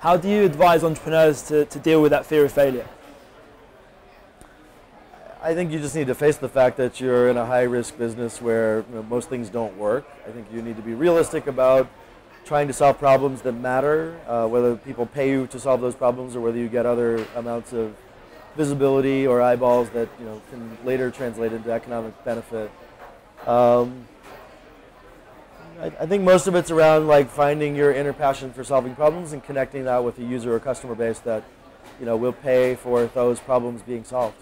How do you advise entrepreneurs to, to deal with that fear of failure? I think you just need to face the fact that you're in a high risk business where you know, most things don't work. I think you need to be realistic about trying to solve problems that matter, uh, whether people pay you to solve those problems or whether you get other amounts of visibility or eyeballs that you know can later translate into economic benefit. Um, I, think most of it's around like finding your inner passion for solving problems and connecting that with a user or customer base that you know will pay for those problems being solved.